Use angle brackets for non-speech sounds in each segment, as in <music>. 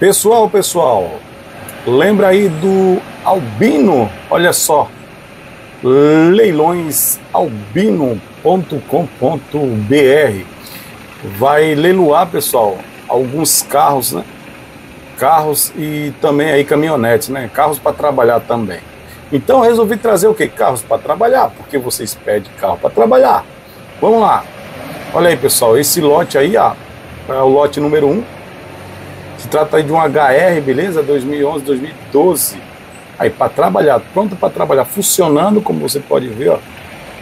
Pessoal, pessoal, lembra aí do Albino? Olha só, leilõesalbino.com.br vai leiloar, pessoal, alguns carros, né? Carros e também aí caminhonetes, né? Carros para trabalhar também. Então resolvi trazer o que? Carros para trabalhar, porque vocês pedem carro para trabalhar. Vamos lá. Olha aí, pessoal, esse lote aí, ó, é o lote número 1. Um. Se trata aí de um HR, beleza? 2011, 2012. Aí para trabalhar, pronto para trabalhar, funcionando, como você pode ver, ó.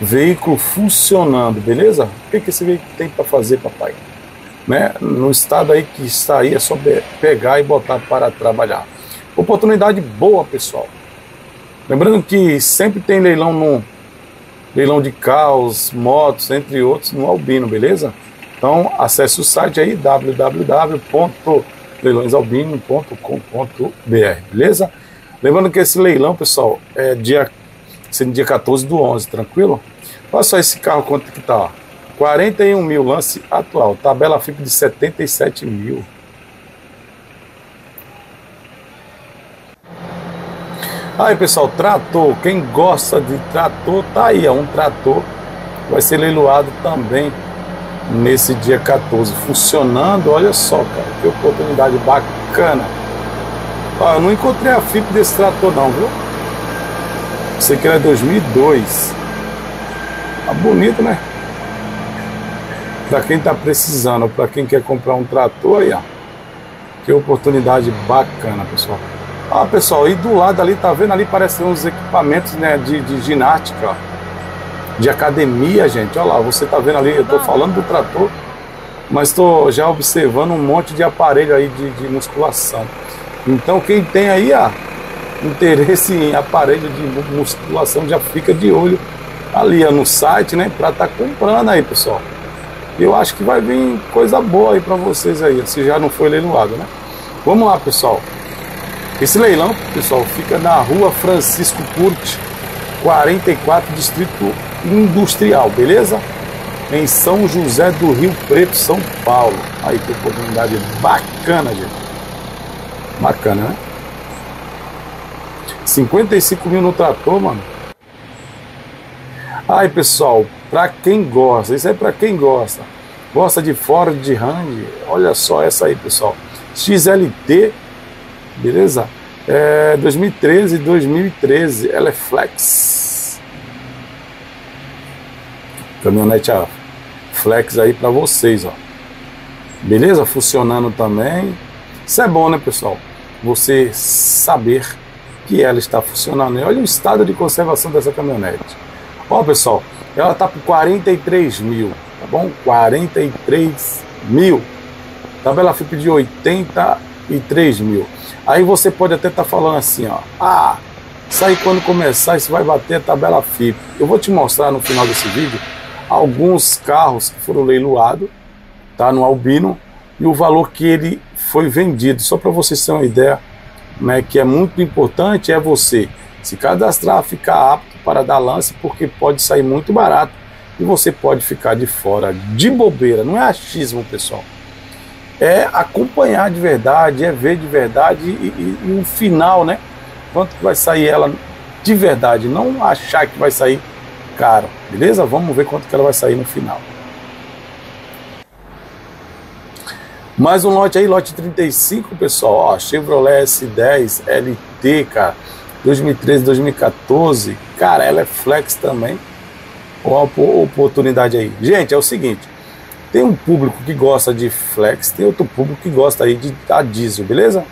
Veículo funcionando, beleza? O que, que esse veículo tem para fazer, papai? Né? No estado aí que está aí, é só pegar e botar para trabalhar. Oportunidade boa, pessoal. Lembrando que sempre tem leilão no leilão de carros, motos, entre outros, no Albino, beleza? Então acesse o site aí www.leilõesalbino.com.br, beleza? Lembrando que esse leilão, pessoal, é dia, sendo dia 14 do 11, tranquilo? Olha só esse carro quanto que tá, ó. 41 mil lance atual, tabela FIP de 77 mil. Aí pessoal, trator, quem gosta de trator, tá aí, é um trator, vai ser leiloado também nesse dia 14, funcionando, olha só, cara, que oportunidade bacana. Ó, eu não encontrei a FIP desse trator não, viu? Esse aqui é 2002. Tá bonito, né? Para quem tá precisando, para quem quer comprar um trator aí, ó. Que oportunidade bacana, pessoal. Ah, pessoal, e do lado ali, tá vendo ali, parece uns equipamentos né, de, de ginástica, de academia, gente. Olha lá, você tá vendo ali, eu tô falando do trator, mas estou já observando um monte de aparelho aí de, de musculação. Então, quem tem aí, ah, interesse em aparelho de musculação, já fica de olho ali no site, né, para estar tá comprando aí, pessoal. Eu acho que vai vir coisa boa aí para vocês aí, se já não foi leiloado, né? Vamos lá, pessoal. Esse leilão, pessoal, fica na rua Francisco Curti, 44, Distrito Industrial, beleza? Em São José do Rio Preto, São Paulo. Aí que oportunidade bacana, gente. Bacana, né? 55 mil no trator, mano. Aí, pessoal, pra quem gosta, isso aí é pra quem gosta. Gosta de Ford Ram, olha só essa aí, pessoal. XLT beleza? É 2013 2013, ela é flex. Caminhonete a flex aí para vocês, ó. Beleza? Funcionando também. Isso é bom, né, pessoal? Você saber que ela está funcionando. Olha o estado de conservação dessa caminhonete. Ó, pessoal, ela tá por 43 mil, tá bom? 43 mil. Tabela FIP de 83 mil. Aí você pode até estar tá falando assim, ó, ah, aí quando começar, isso vai bater a tabela FIP. Eu vou te mostrar no final desse vídeo alguns carros que foram leiloados, tá, no Albino, e o valor que ele foi vendido. Só para vocês terem uma ideia, né, que é muito importante é você se cadastrar, ficar apto para dar lance, porque pode sair muito barato e você pode ficar de fora de bobeira. Não é achismo, pessoal é acompanhar de verdade, é ver de verdade e, e, e o final, né? Quanto vai sair ela de verdade, não achar que vai sair caro, beleza? Vamos ver quanto que ela vai sair no final. Mais um lote aí, lote 35, pessoal. Ó, Chevrolet S10 LT, cara. 2013, 2014. Cara, ela é flex também. Ó, oportunidade aí. Gente, é o seguinte. Tem um público que gosta de flex, tem outro público que gosta aí de a diesel, beleza?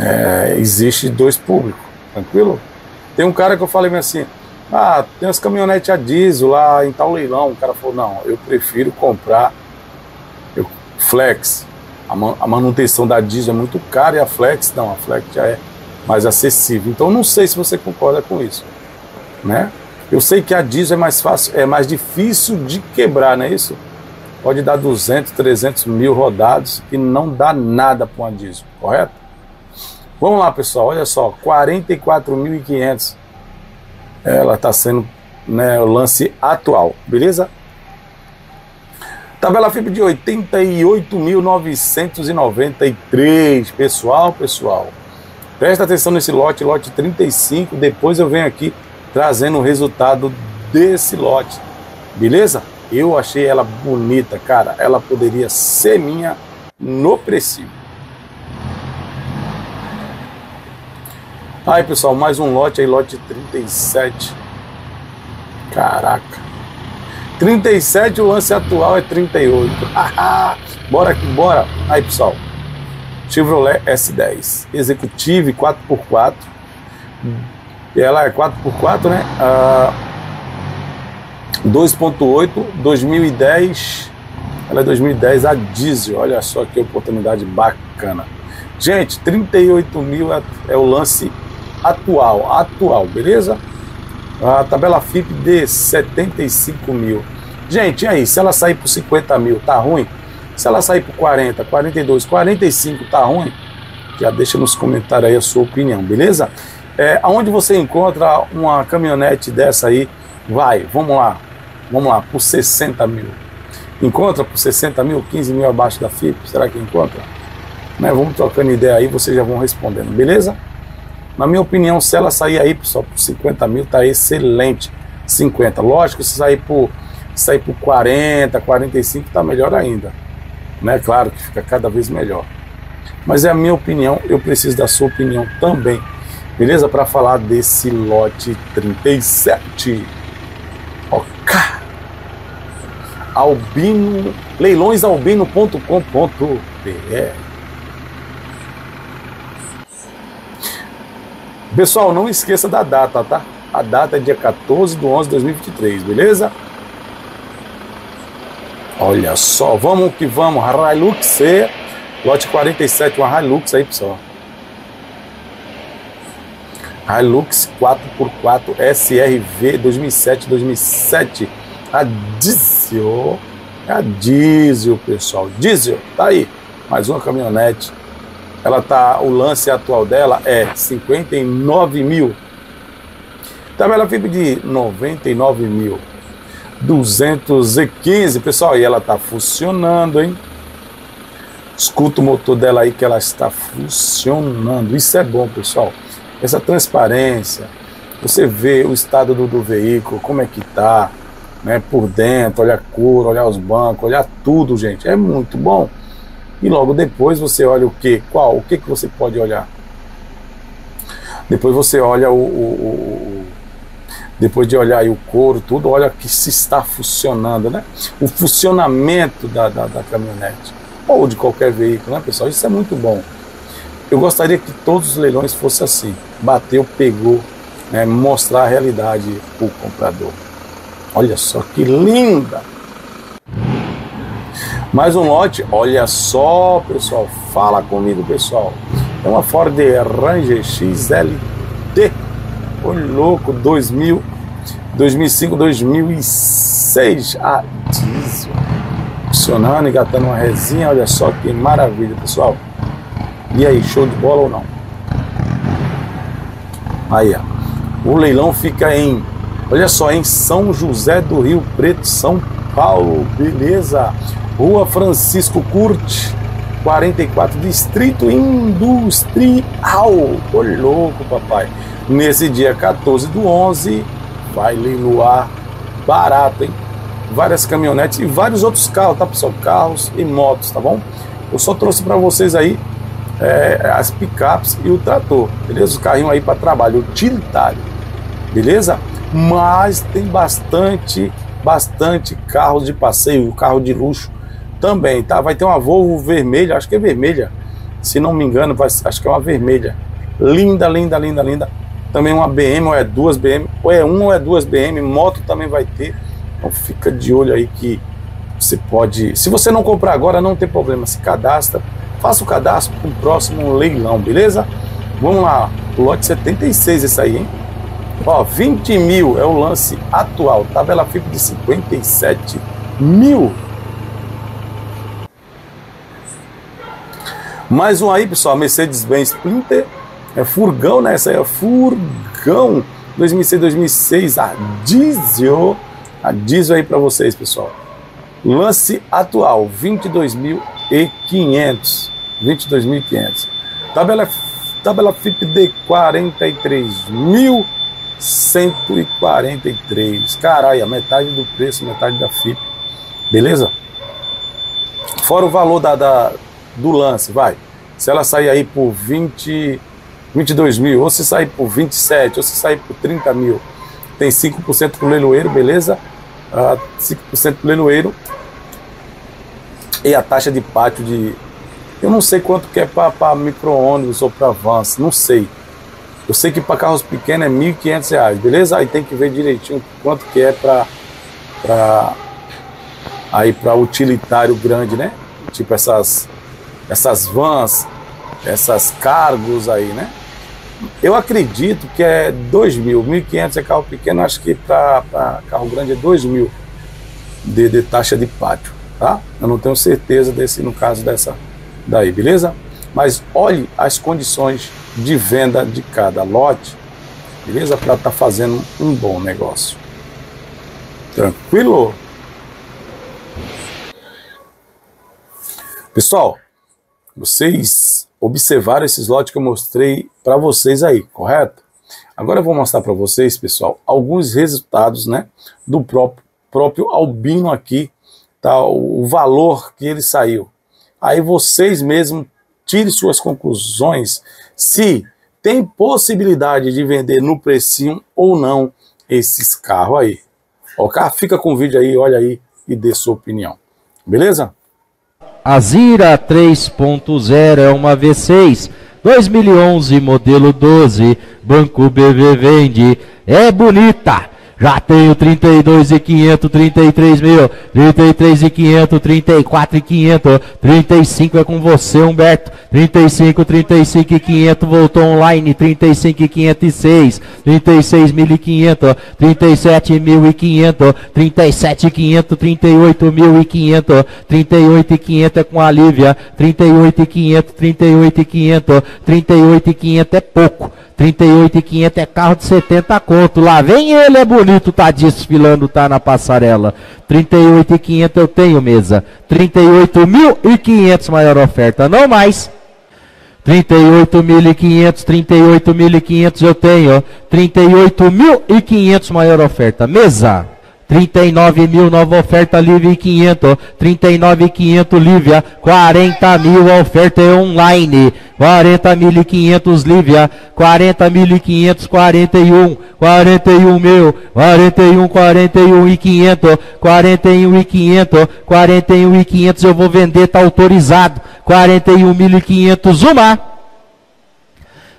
É, existe dois públicos, tranquilo? Tem um cara que eu falei assim, ah, tem as caminhonetes a diesel lá em tal leilão. O cara falou, não, eu prefiro comprar eu, flex. A, man, a manutenção da diesel é muito cara e a flex, não, a flex já é mais acessível. Então não sei se você concorda com isso, né? Eu sei que a diesel é mais fácil, é mais difícil de quebrar, não é isso? Pode dar 200, 300 mil rodados e não dá nada para uma diesel, correto? Vamos lá, pessoal, olha só, 44.500 ela está sendo né, o lance atual, beleza? Tabela FIP de 88.993. Pessoal, pessoal, presta atenção nesse lote, lote 35. Depois eu venho aqui trazendo o resultado desse lote. Beleza? Eu achei ela bonita, cara. Ela poderia ser minha no preciso. Aí, pessoal, mais um lote aí, lote 37. Caraca. 37, o lance atual é 38. <laughs> bora aqui, bora. Aí, pessoal. Chevrolet S10. Executive 4x4. Ela é 4x4, né? Ah, 2.8, 2010. Ela é 2010 a diesel. Olha só que oportunidade bacana. Gente, 38 mil é, é o lance atual, atual, beleza? A tabela FIP de 75 mil. Gente, aí, se ela sair por 50 mil, tá ruim? Se ela sair por 40, 42, 45, tá ruim? Já deixa nos comentários aí a sua opinião, beleza? É, aonde você encontra uma caminhonete dessa aí, vai, vamos lá, vamos lá, por 60 mil. Encontra por 60 mil, 15 mil abaixo da FIP? Será que encontra? Né, vamos trocando ideia aí, vocês já vão respondendo, beleza? Na minha opinião, se ela sair aí, pessoal, por 50 mil, tá excelente. 50. Lógico, se sair por, sair por 40, 45, tá melhor ainda. Né? Claro que fica cada vez melhor. Mas é a minha opinião, eu preciso da sua opinião também. Beleza? Para falar desse lote 37. Ok. Albino, leilõesalbino.com.br Pessoal, não esqueça da data, tá? A data é dia 14 de 11 de 2023, beleza? Olha só, vamos que vamos. Hilux C, lote 47, uma Hilux aí, pessoal. Hilux 4x4 SRV 2007-2007. A diesel. É a diesel, pessoal. Diesel, tá aí. Mais uma caminhonete ela tá, o lance atual dela é 59 mil. Tabela FIP de 99 mil. 215, pessoal, e ela tá funcionando, hein? Escuta o motor dela aí que ela está funcionando. Isso é bom, pessoal. Essa transparência, você vê o estado do, do veículo, como é que tá, né, por dentro, olhar a cor, olhar os bancos, olhar tudo, gente. É muito bom. E logo depois você olha o que? Qual? O que, que você pode olhar? Depois você olha o, o, o depois de olhar o couro, tudo, olha que se está funcionando, né? O funcionamento da, da, da, caminhonete ou de qualquer veículo, né, pessoal? Isso é muito bom. Eu gostaria que todos os leilões fossem assim: bateu, pegou, né, mostrar a realidade para o comprador. Olha só que linda! Mais um lote, olha só, pessoal, fala comigo, pessoal. É uma Ford Ranger XLT, ô louco, 2000, 2005, 2006, a diesel. Funcionando, engatando uma resinha, olha só que maravilha, pessoal. E aí, show de bola ou não? Aí, ó. O leilão fica em, olha só, em São José do Rio Preto, São Paulo, beleza? Rua Francisco Curte, 44, Distrito Industrial. Ô louco, papai. Nesse dia 14 do 11, vai leiloar barato, hein? Várias caminhonetes e vários outros carros, tá, pessoal? Carros e motos, tá bom? Eu só trouxe para vocês aí é, as picapes e o trator, beleza? O carrinho aí para trabalho, utilitário, beleza? Mas tem bastante, bastante carros de passeio, carro de luxo também, tá? Vai ter uma Volvo vermelha, acho que é vermelha, se não me engano, vai, acho que é uma vermelha. Linda, linda, linda, linda. Também uma BM, ou é duas BM, ou é uma ou é duas BM, moto também vai ter. Então fica de olho aí que você pode. Se você não comprar agora, não tem problema, se cadastra, faça o cadastro para o próximo leilão, beleza? Vamos lá, lote 76 esse aí, hein? Ó, 20 mil é o lance atual, tabela FIP de 57 mil. Mais um aí, pessoal, Mercedes-Benz Sprinter. É furgão, né? Essa aí é furgão 2006, 2006, a diesel. A diesel aí para vocês, pessoal. Lance atual, 22.500. 22.500. Tabela, tabela FIP de 43.143. Caralho, metade do preço, metade da FIP. Beleza? Fora o valor da, da, do lance, vai. Se ela sair aí por 20, 22 mil, ou se sair por 27, ou se sair por 30 mil, tem 5% para o leiloeiro, beleza? Uh, 5% para o leiloeiro. E a taxa de pátio de. Eu não sei quanto que é para micro-ônibus ou para vans, não sei. Eu sei que para carros pequenos é R$ 1.500, beleza? Aí tem que ver direitinho quanto que é para aí para utilitário grande, né? Tipo essas essas vans, essas cargos aí, né? Eu acredito que é 2 mil, 1.500 é carro pequeno, acho que para carro grande é 2 mil de, de, taxa de pátio, tá? Eu não tenho certeza desse, no caso dessa daí, beleza? Mas olhe as condições de venda de cada lote, beleza? Para estar tá fazendo um bom negócio. Tranquilo? Pessoal, vocês observaram esses lotes que eu mostrei para vocês aí, correto? Agora eu vou mostrar para vocês, pessoal, alguns resultados, né, do próprio, próprio albino aqui, tá, o valor que ele saiu. Aí vocês mesmos tirem suas conclusões se tem possibilidade de vender no precinho ou não esses carros aí. Ok? Fica com o vídeo aí, olha aí e dê sua opinião. Beleza? A Zira 3.0 é uma V6, 2011 modelo 12, Banco BV vende, é bonita já tenho 32 e 500, 33 mil, 33 e 500, 34 e 500, 35 é com você, Humberto. 35, 35 e 500 voltou online, 35 e 506, 36 mil e 500, 37 mil e 500, 37 e 500, 38 mil e 500, 38 e 500 é com a Lívia, 38 e 500, 38 e 500, 38 e 500 é pouco. 38,500 é carro de 70 conto. Lá vem ele, é bonito, tá desfilando, tá na passarela. 38,500 eu tenho mesa. 38.500 maior oferta, não mais. 38.500, 38.500 eu tenho. 38.500 maior oferta, mesa. 39 mil, nova oferta Livre 500, 39 500 Lívia, 40 mil, a oferta é online, 40 mil e 500 Lívia, 40 mil e 500, 41, 41 mil, 41, 41 e 500, 41 e 500, 41 e 500 eu vou vender, tá autorizado, 41 mil e 500 uma,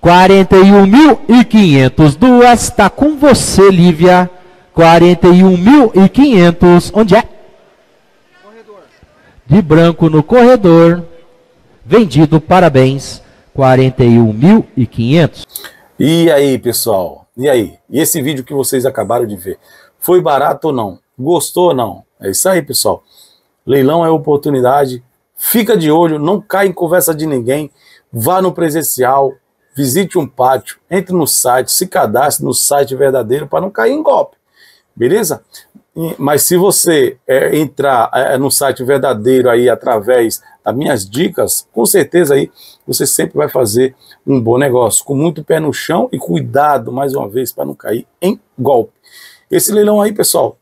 41 mil e 500 duas, tá com você Lívia, 41.500. Onde é? Corredor. De branco no corredor. Vendido, parabéns. 41.500. E aí, pessoal? E aí? E esse vídeo que vocês acabaram de ver? Foi barato ou não? Gostou ou não? É isso aí, pessoal. Leilão é oportunidade. Fica de olho, não cai em conversa de ninguém. Vá no presencial, visite um pátio, entre no site, se cadastre no site verdadeiro para não cair em golpe beleza? Mas se você é, entrar é, no site verdadeiro aí através das minhas dicas, com certeza aí você sempre vai fazer um bom negócio, com muito pé no chão e cuidado, mais uma vez, para não cair em golpe. Esse leilão aí, pessoal,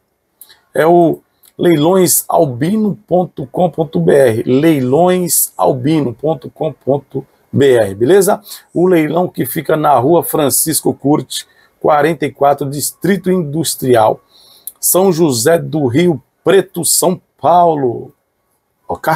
é o leilõesalbino.com.br, leilõesalbino.com.br, beleza? O leilão que fica na rua Francisco Curte, 44, Distrito Industrial, são José do Rio Preto, São Paulo. Ok?